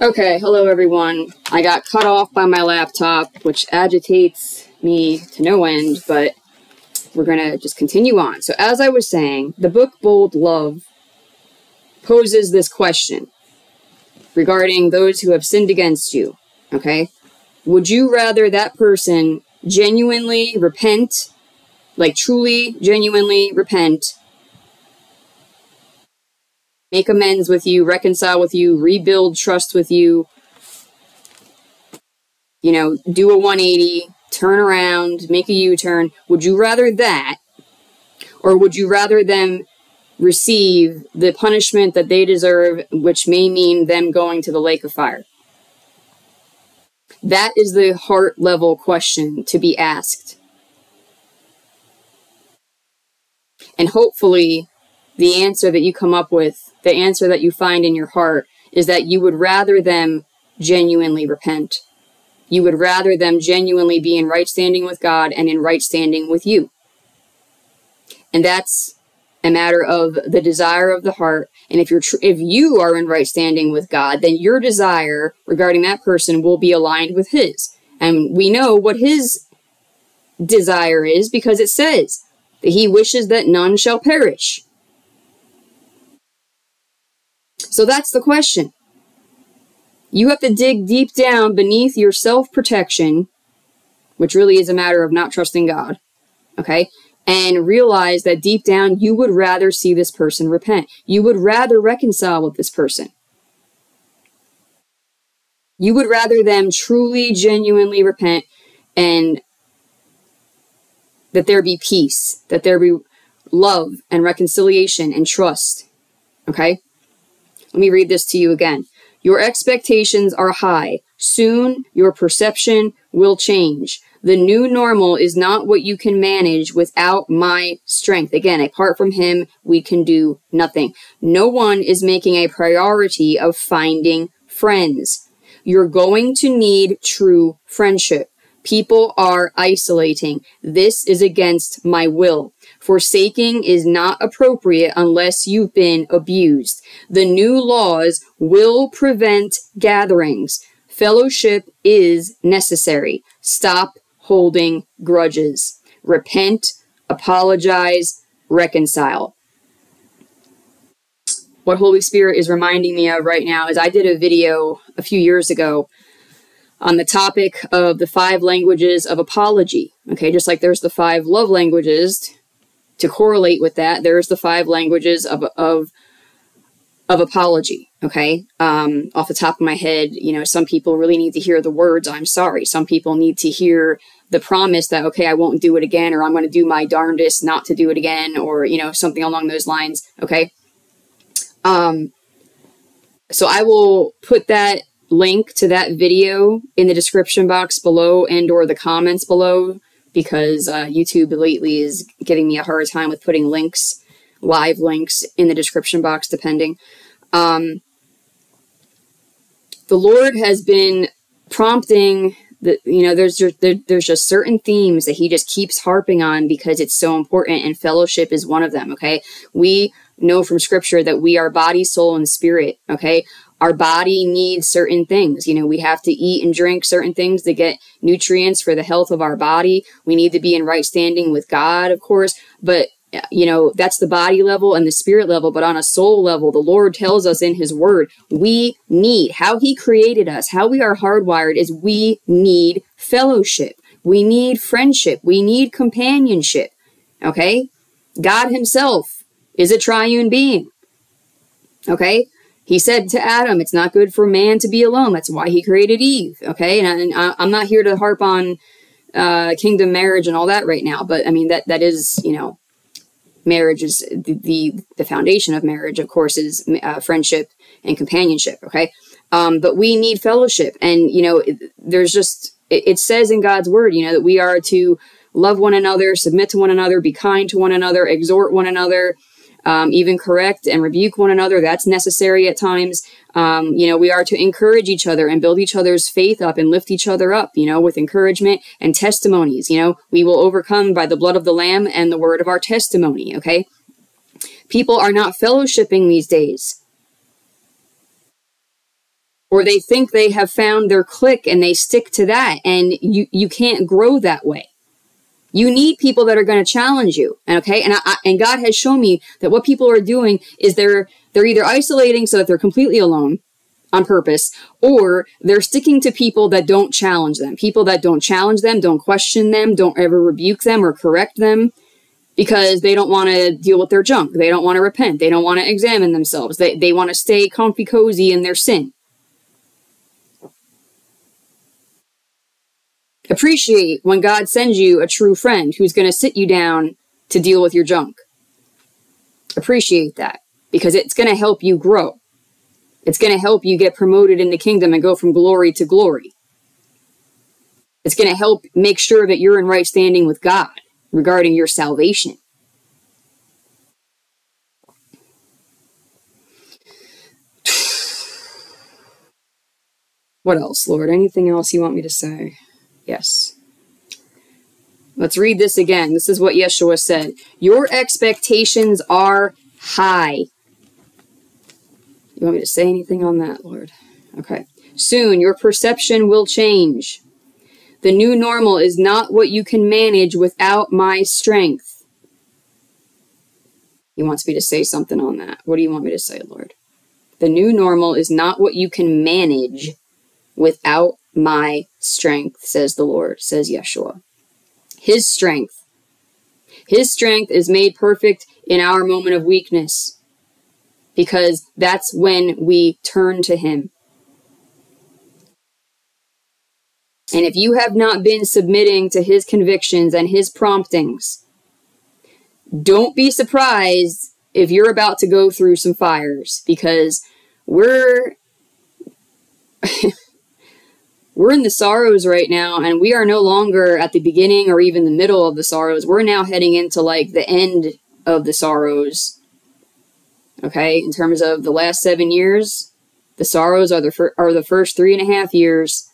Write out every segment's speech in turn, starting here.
Okay, hello everyone. I got cut off by my laptop, which agitates me to no end, but we're gonna just continue on. So, as I was saying, the book Bold Love poses this question regarding those who have sinned against you. Okay? Would you rather that person genuinely repent, like truly, genuinely repent, make amends with you, reconcile with you, rebuild trust with you, you know, do a 180, turn around, make a U turn? Would you rather that? Or would you rather them receive the punishment that they deserve, which may mean them going to the lake of fire? That is the heart level question to be asked. And hopefully, the answer that you come up with, the answer that you find in your heart, is that you would rather them genuinely repent. You would rather them genuinely be in right standing with God and in right standing with you. And that's a matter of the desire of the heart. And if you're tr- if you are in right standing with God, then your desire regarding that person will be aligned with His. And we know what His desire is because it says that He wishes that none shall perish. So that's the question. You have to dig deep down beneath your self protection, which really is a matter of not trusting God. Okay? and realize that deep down you would rather see this person repent. You would rather reconcile with this person. You would rather them truly, genuinely repent and that there be peace, that there be love and reconciliation and trust. Okay? Let me read this to you again. Your expectations are high. Soon your perception will change. The new normal is not what you can manage without my strength. Again, apart from him, we can do nothing. No one is making a priority of finding friends. You're going to need true friendship. People are isolating. This is against my will. Forsaking is not appropriate unless you've been abused. The new laws will prevent gatherings. Fellowship is necessary. Stop holding grudges. Repent, apologize, reconcile. What Holy Spirit is reminding me of right now is I did a video a few years ago on the topic of the five languages of apology. Okay, just like there's the five love languages, to correlate with that, there's the five languages of, of of apology. Okay. Um, off the top of my head, you know, some people really need to hear the words, I'm sorry. Some people need to hear the promise that, okay, I won't do it again, or I'm going to do my darndest not to do it again, or, you know, something along those lines. Okay. Um, so I will put that link to that video in the description box below and or the comments below because uh, YouTube lately is giving me a hard time with putting links live links in the description box, depending. Um, the Lord has been prompting that you know there's there, there's just certain themes that he just keeps harping on because it's so important and fellowship is one of them okay we know from scripture that we are body soul and spirit okay our body needs certain things you know we have to eat and drink certain things to get nutrients for the health of our body we need to be in right standing with god of course but you know, that's the body level and the spirit level, but on a soul level, the Lord tells us in His Word, we need, how He created us, how we are hardwired is we need fellowship. We need friendship. We need companionship. Okay? God Himself is a triune being. Okay? He said to Adam, it's not good for man to be alone. That's why He created Eve. Okay? And, I, am not here to harp on uh, kingdom marriage and all that right now, but I mean, that that is, you know, marriage is the, the, the foundation of marriage, of course, is uh, friendship and companionship. Okay. Um, but we need fellowship. And, you know, it, there's just, it, it says in God's word, you know, that we are to love one another, submit to one another, be kind to one another, exhort one another, um, even correct and rebuke one another. That's necessary at times. Um, you know, we are to encourage each other and build each other's faith up and lift each other up, you know, with encouragement and testimonies. You know, we will overcome by the blood of the Lamb and the word of our testimony, okay? People are not fellowshipping these days. or they think they have found their clique and they stick to that and you you can't grow that way you need people that are going to challenge you okay? And I, and god has shown me that what people are doing is they're they're either isolating so that they're completely alone on purpose or they're sticking to people that don't challenge them. People that don't challenge them don't question them don't ever rebuke them or correct them because they don't want to deal with their junk. They don't want to repent. They don't want to examine themselves. They, they want to stay comfy cozy in their sin Appreciate when God sends you a true friend who's going to sit you down to deal with your junk. Appreciate that because it's going to help you grow. It's going to help you get promoted in the kingdom and go from glory to glory. It's going to help make sure that you're in right standing with God regarding your salvation. What else, Lord? Anything else you want me to say? Yes. Let's read this again. This is what Yeshua said. Your expectations are high. You want me to say anything on that, Lord? Okay. Soon your perception will change. The new normal is not what you can manage without my strength. He wants me to say something on that. What do you want me to say, Lord? The new normal is not what you can manage without my strength, says the Lord, says Yeshua. His strength. His strength is made perfect in our moment of weakness because that's when we turn to Him. And if you have not been submitting to His convictions and His promptings, don't be surprised if you're about to go through some fires because we're we're in the sorrows right now and we are no longer at the beginning or even the middle of the sorrows. We're now heading into like the end of the sorrows. Okay? In terms of the last seven years the sorrows are the, fir- are the first three and a half years.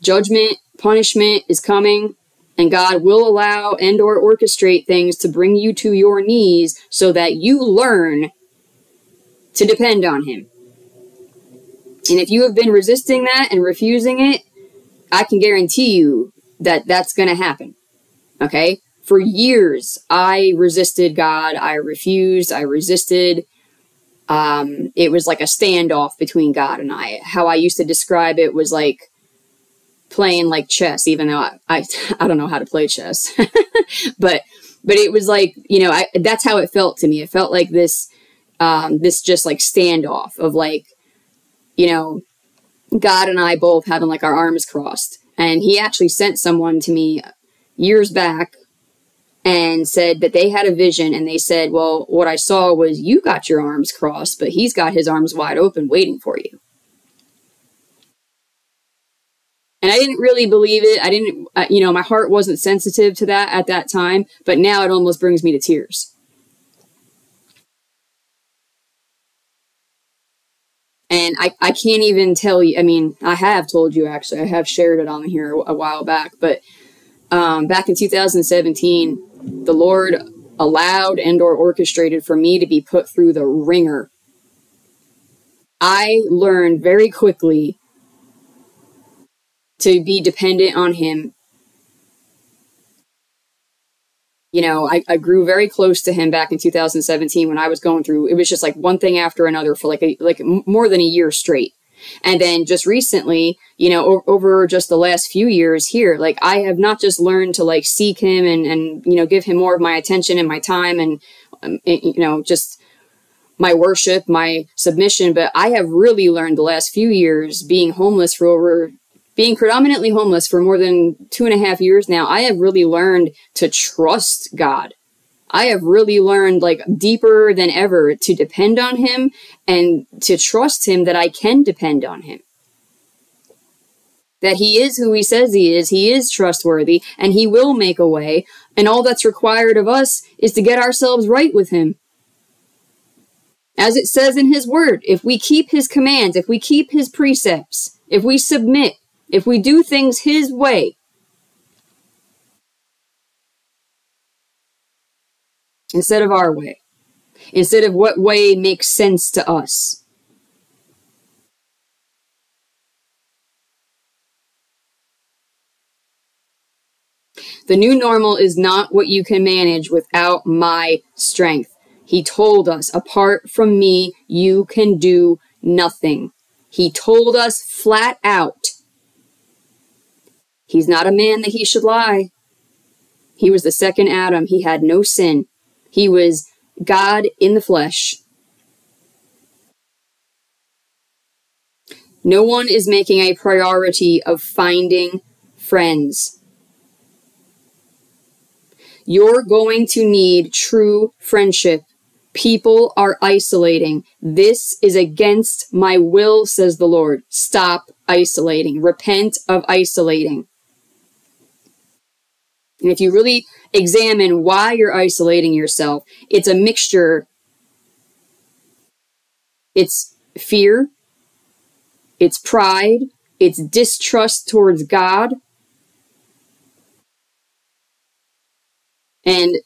Judgment punishment is coming and god will allow and or orchestrate things to bring you to your knees so that you learn to depend on him and if you have been resisting that and refusing it, I can guarantee you that that's going to happen. Okay? For years, I resisted God. I refused. I resisted. Um, it was like a standoff between God and I. How I used to describe it was like playing like chess, even though I, I, I don't know how to play chess. but, but it was like, you know, I, that's how it felt to me. It felt like this, um, this just like standoff of like, you know, God and I both having like our arms crossed. And he actually sent someone to me years back and said that they had a vision and they said, Well, what I saw was you got your arms crossed, but he's got his arms wide open waiting for you. And I didn't really believe it. I didn't, uh, you know, my heart wasn't sensitive to that at that time, but now it almost brings me to tears. And I, I can't even tell you, I mean, I have told you actually, I have shared it on here a, while back, but um, back in 2017, the Lord allowed and or orchestrated for me to be put through the wringer. I learned very quickly to be dependent on him you know, I, I grew very close to him back in 2017 when I was going through, it was just like one thing after another for like a, like more than a year straight. And then just recently, you know, o- over just the last few years here, like I have not just learned to like seek him and, and, you know, give him more of my attention and my time and, um, you know, just my worship, my submission, but I have really learned the last few years being homeless for over being predominantly homeless for more than two and a half years now, I have really learned to trust God. I have really learned like deeper than ever to depend on him and to trust him that I can depend on him. That he is who he says he is, he is trustworthy, and he will make a way, and all that's required of us is to get ourselves right with him. As it says in his word, if we keep his commands, if we keep his precepts, if we submit, if we do things His way, instead of our way, instead of what way makes sense to us. The new normal is not what you can manage without my strength. He told us, apart from me, you can do nothing. He told us flat out He's not a man that he should lie. He was the second Adam. He had no sin. He was God in the flesh. No one is making a priority of finding friends. You're going to need true friendship. People are isolating. This is against my will, says the Lord. Stop isolating. Repent of isolating. And if you really examine why you're isolating yourself, it's a mixture. It's fear, it's pride, it's distrust towards God. And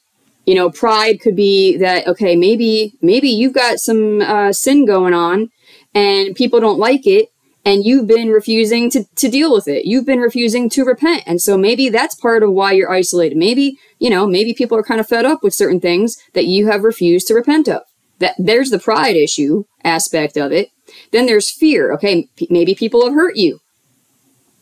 you know, pride could be that okay, maybe maybe you've got some uh, sin going on, and people don't like it, and you've been refusing to, to deal with it. You've been refusing to repent. And so maybe that's part of why you're isolated. Maybe, you know, maybe people are kind of fed up with certain things that you have refused to repent of. That there's the pride issue aspect of it. Then there's fear. Okay, p- maybe people have hurt you.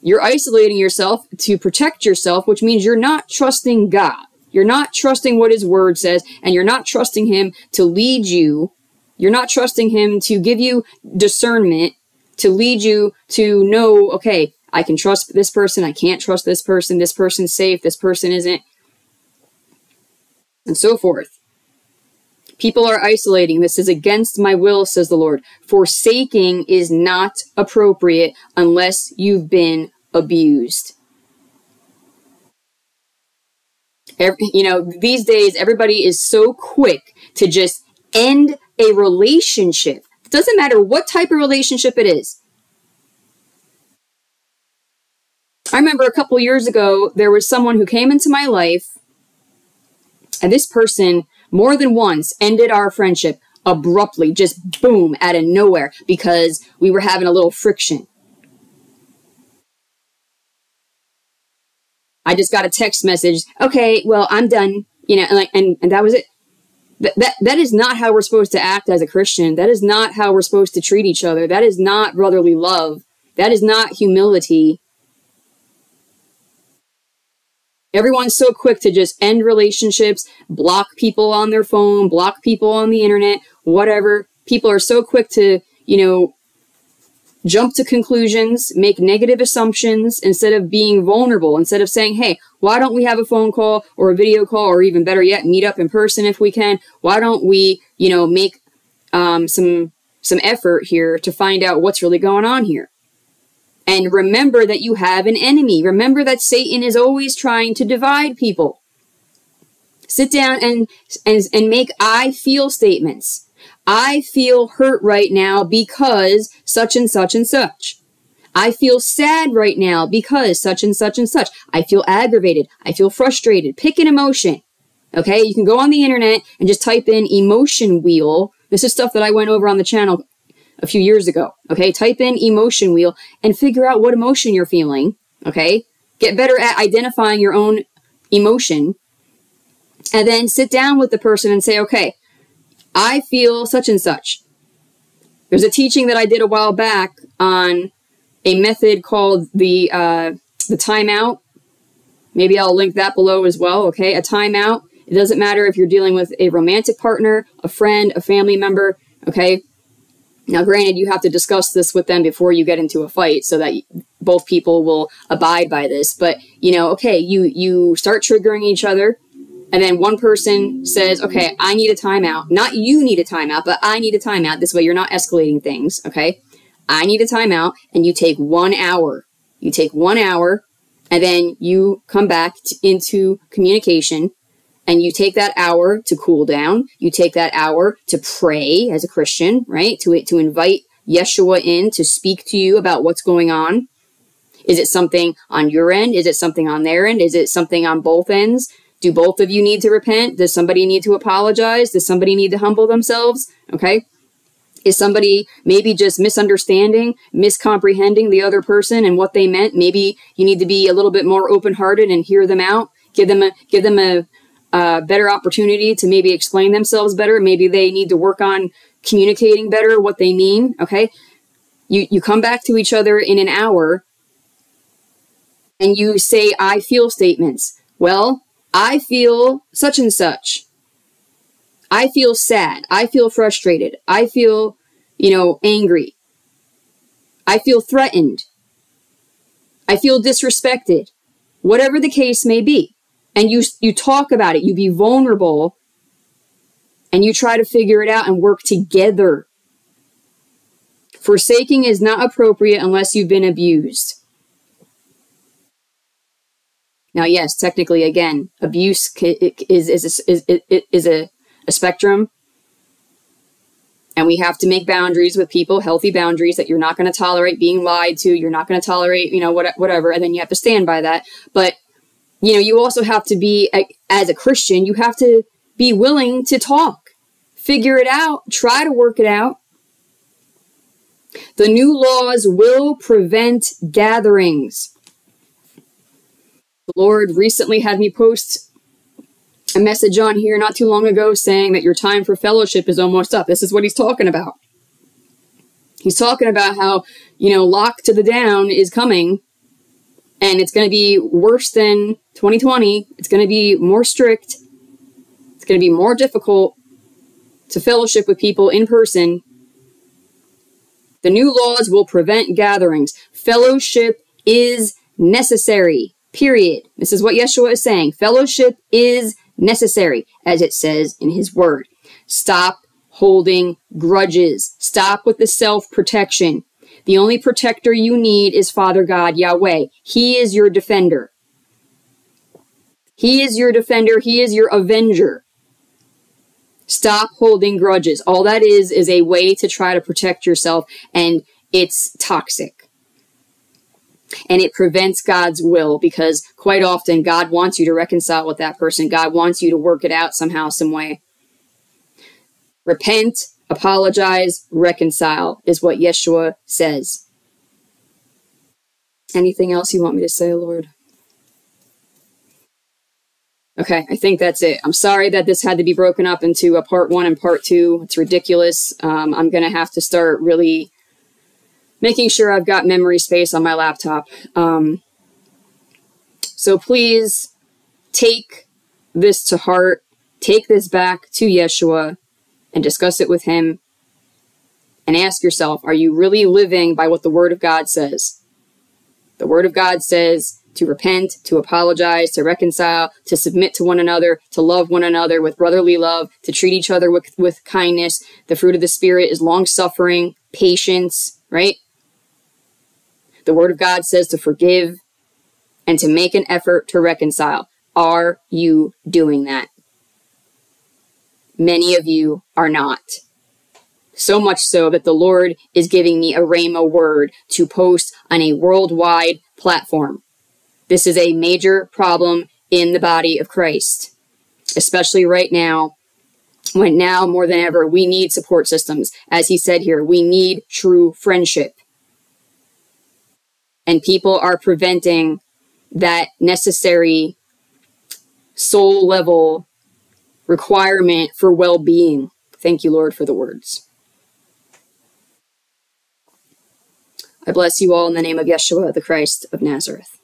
You're isolating yourself to protect yourself, which means you're not trusting God. You're not trusting what his word says, and you're not trusting him to lead you. You're not trusting him to give you discernment to lead you to know, okay, I can trust this person, I can't trust this person, this person's safe, this person isn't, and so forth. People are isolating. This is against my will, says the Lord. Forsaking is not appropriate unless you've been abused. Every, you know, these days, everybody is so quick to just end a relationship doesn't matter what type of relationship it is. I remember a couple years ago, there was someone who came into my life, and this person more than once ended our friendship abruptly, just boom, out of nowhere, because we were having a little friction. I just got a text message, okay, well, I'm done, you know, and, like, and, and that was it. That, that, that is not how we're supposed to act as a Christian. That is not how we're supposed to treat each other. That is not brotherly love. That is not humility. Everyone's so quick to just end relationships, block people on their phone, block people on the internet, whatever. People are so quick to, you know, jump to conclusions, make negative assumptions instead of being vulnerable, instead of saying, hey, why don't we have a phone call or a video call or even better yet, meet up in person if we can? Why don't we, you know, make um, some some effort here to find out what's really going on here? And remember that you have an enemy. Remember that Satan is always trying to divide people. Sit down and and, and make I feel statements. I feel hurt right now because such and such and such. I feel sad right now because such and such and such. I feel aggravated. I feel frustrated. Pick an emotion. Okay, you can go on the internet and just type in emotion wheel. This is stuff that I went over on the channel a few years ago. Okay, type in emotion wheel and figure out what emotion you're feeling. Okay, get better at identifying your own emotion. And then sit down with the person and say, okay, I feel such and such. There's a teaching that I did a while back on a method called the uh, the timeout. Maybe I'll link that below as well. Okay, a timeout. It doesn't matter if you're dealing with a romantic partner, a friend, a family member. Okay. Now, granted, you have to discuss this with them before you get into a fight, so that both people will abide by this. But you know, okay, you you start triggering each other and then one person says, okay, I need a timeout. Not you need a timeout, but I need a timeout. This way you're not escalating things, okay? I need a timeout, and you take one hour. You take one hour, and then you come back into communication, and you take that hour to cool down. You take that hour to pray as a Christian, right? To, to invite Yeshua in to speak to you about what's going on. Is it something on your end? Is it something on their end? Is it something on both ends? Do both of you need to repent? Does somebody need to apologize? Does somebody need to humble themselves? Okay. Is somebody maybe just misunderstanding, miscomprehending the other person and what they meant? Maybe you need to be a little bit more open hearted and hear them out. give them a give them a, a better opportunity to maybe explain themselves better. Maybe they need to work on communicating better what they mean. Okay, you you come back to each other in an hour, and you say I feel statements. Well, I feel such and such. I feel sad. I feel frustrated. I feel, you know, angry. I feel threatened. I feel disrespected. Whatever the case may be. And you you talk about it, you be vulnerable and you try to figure it out and work together. Forsaking is not appropriate unless you've been abused. Now, yes, technically, again, abuse is is is, is, is a, a spectrum, and we have to make boundaries with people, healthy boundaries that you're not going to tolerate being lied to, you're not going to tolerate, you know, what, whatever, and then you have to stand by that. But you know, you also have to be as a Christian, you have to be willing to talk, figure it out, try to work it out. The new laws will prevent gatherings. The Lord recently had me post a message on here not too long ago saying that your time for fellowship is almost up. This is what he's talking about. He's talking about how, you know, lock to the down is coming and it's going to be worse than 2020. It's going to be more strict. It's going to be more difficult to fellowship with people in person. The new laws will prevent gatherings. Fellowship is necessary. Period. This is what Yeshua is saying. Fellowship is necessary, as it says in his word. Stop holding grudges. Stop with the self protection. The only protector you need is Father God, Yahweh. He is your defender. He is your defender. He is your avenger. Stop holding grudges. All that is is a way to try to protect yourself, and it's toxic and it prevents God's will because quite often God wants you to reconcile with that person. God wants you to work it out somehow, some way. Repent, apologize, reconcile is what Yeshua says. Anything else you want me to say, Lord? Okay, I think that's it. I'm sorry that this had to be broken up into a part one and part two. It's ridiculous. Um, I'm going to have to start really making sure I've got memory space on my laptop. Um, so please take this to heart, take this back to Yeshua and discuss it with him and ask yourself, are you really living by what the Word of God says? The Word of God says to repent, to apologize, to reconcile, to submit to one another, to love one another with brotherly love, to treat each other with, with kindness. The fruit of the Spirit is long suffering, patience, right? The Word of God says to forgive and to make an effort to reconcile. Are you doing that? Many of you are not. So much so that the Lord is giving me a Rhema word to post on a worldwide platform. This is a major problem in the body of Christ, especially right now when now more than ever we need support systems. As he said here, we need true friendship and people are preventing that necessary soul level requirement for well being. Thank you, Lord, for the words. I bless you all in the name of Yeshua, the Christ of Nazareth.